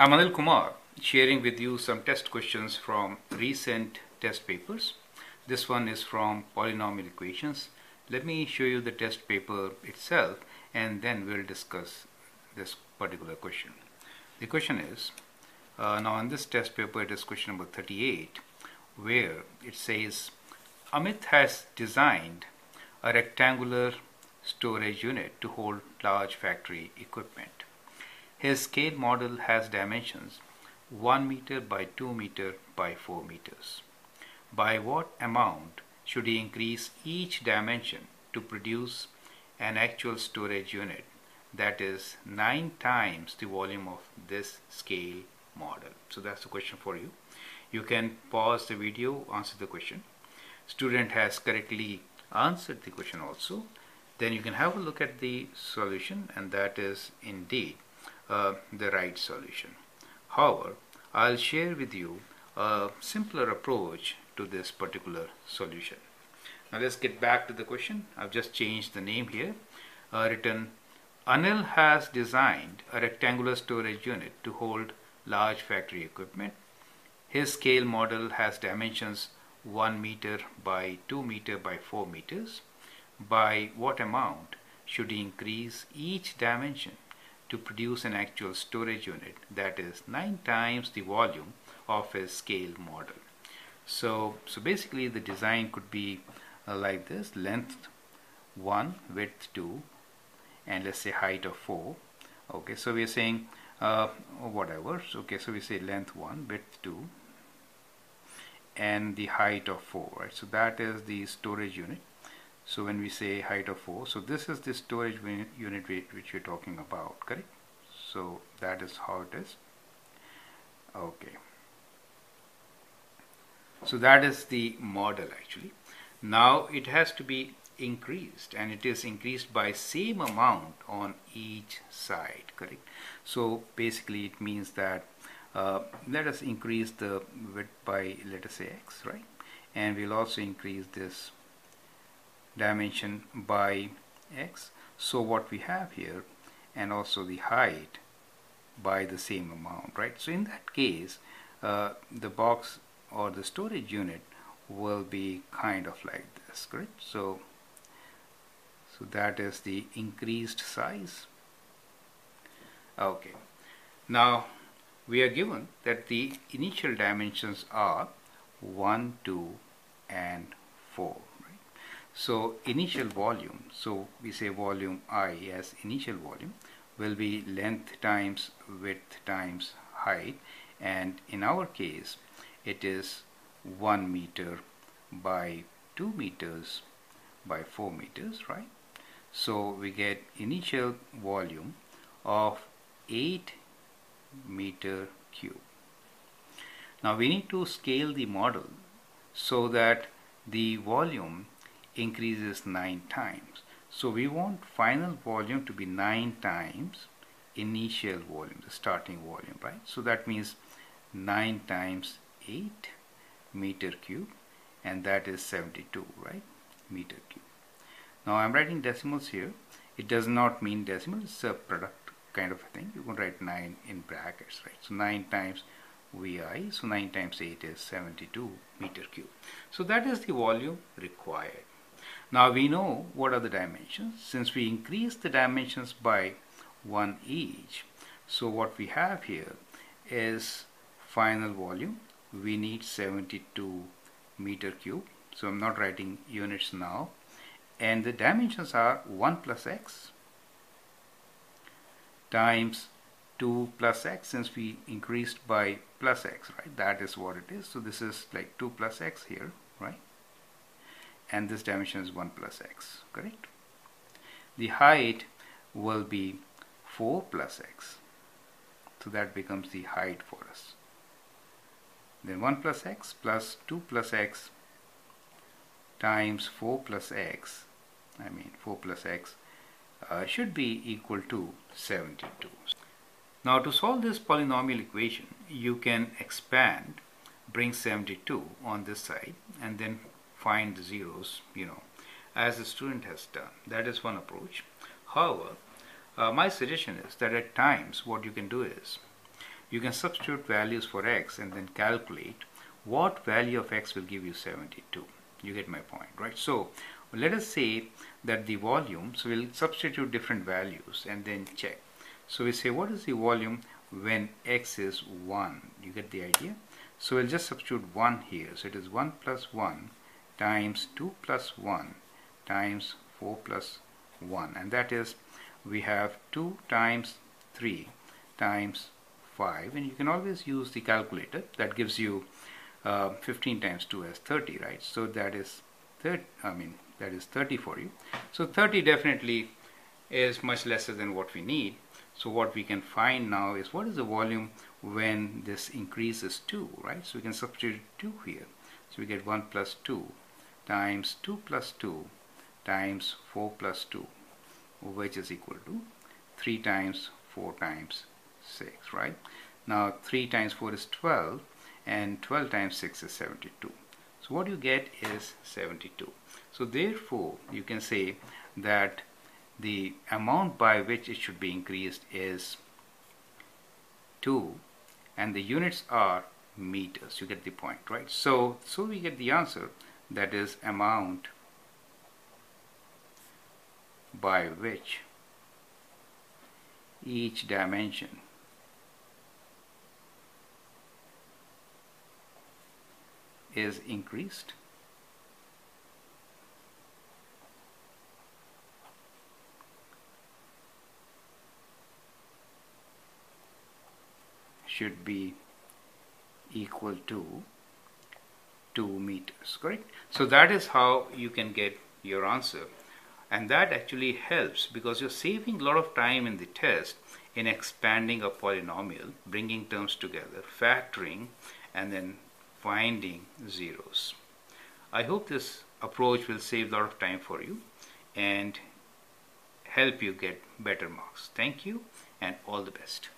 I'm Anil Kumar sharing with you some test questions from recent test papers. This one is from polynomial equations. Let me show you the test paper itself and then we'll discuss this particular question. The question is, uh, now in this test paper it is question number 38 where it says Amit has designed a rectangular storage unit to hold large factory equipment. His scale model has dimensions 1 meter by 2 meter by 4 meters. By what amount should he increase each dimension to produce an actual storage unit that is 9 times the volume of this scale model? So that's the question for you. You can pause the video, answer the question. Student has correctly answered the question also. Then you can have a look at the solution and that is indeed uh, the right solution. However, I'll share with you a simpler approach to this particular solution. Now let's get back to the question. I've just changed the name here. Uh, written Anil has designed a rectangular storage unit to hold large factory equipment. His scale model has dimensions 1 meter by 2 meter by 4 meters. By what amount should he increase each dimension to produce an actual storage unit that is 9 times the volume of a scale model. So, so basically the design could be uh, like this. Length 1 width 2 and let's say height of 4 okay so we are saying uh, whatever. So, okay so we say length 1 width 2 and the height of 4 right? So that is the storage unit so when we say height of 4 so this is the storage unit weight which we're talking about correct? So that is how it is. Okay. So that is the model actually. Now it has to be increased and it is increased by same amount on each side correct? So basically it means that uh, let us increase the width by let us say x right? And we'll also increase this dimension by x. So what we have here and also the height by the same amount right? So in that case uh, the box or the storage unit will be kind of like this correct? So so that is the increased size. Okay. Now we are given that the initial dimensions are 1 2 and 4 so initial volume, so we say volume I as initial volume will be length times width times height. And in our case it is 1 meter by 2 meters by 4 meters right? So we get initial volume of 8 meter cube. Now we need to scale the model so that the volume increases 9 times. So we want final volume to be 9 times initial volume, the starting volume, right? So that means 9 times 8 meter cube and that is 72, right? Meter cube. Now I'm writing decimals here. It does not mean decimal, it's a product kind of thing. You can write 9 in brackets, right? So 9 times VI, so 9 times 8 is 72 meter cube. So that is the volume required. Now we know what are the dimensions. Since we increase the dimensions by 1 each, so what we have here is final volume. We need 72 meter cube. So I'm not writing units now. And the dimensions are 1 plus x times 2 plus x since we increased by plus x, right? That is what it is. So this is like 2 plus x here, right? And this dimension is 1 plus x correct? The height will be 4 plus x. So that becomes the height for us. Then 1 plus x plus 2 plus x times 4 plus x I mean 4 plus x uh, should be equal to 72 now to solve this polynomial equation you can expand bring 72 on this side and then find the zeros, you know, as the student has done. That is one approach. However, uh, my suggestion is that at times what you can do is you can substitute values for x and then calculate what value of x will give you 72 you get my point right? So let us say that the volume so we'll substitute different values and then check. So we say what is the volume when x is 1 you get the idea? So we'll just substitute 1 here. So it is 1 plus 1 times 2 plus 1 times 4 plus 1 and that is we have 2 times 3 times 5 and you can always use the calculator that gives you uh, 15 times 2 as 30 right? So that is 30 I mean that is 30 for you. So 30 definitely is much lesser than what we need. So what we can find now is what is the volume when this increases 2 right? So we can substitute 2 here. So we get 1 plus 2 times 2 plus 2 times 4 plus 2 which is equal to 3 times 4 times 6 right? Now 3 times 4 is 12 and 12 times 6 is 72 so what you get is 72 so therefore you can say that the amount by which it should be increased is 2 and the units are meters. You get the point right? So so we get the answer that is amount by which each dimension is increased. Should be equal to 2 meters correct? So that is how you can get your answer. And that actually helps because you're saving a lot of time in the test in expanding a polynomial bringing terms together factoring and then finding zeros. I hope this approach will save a lot of time for you and help you get better marks. Thank you and all the best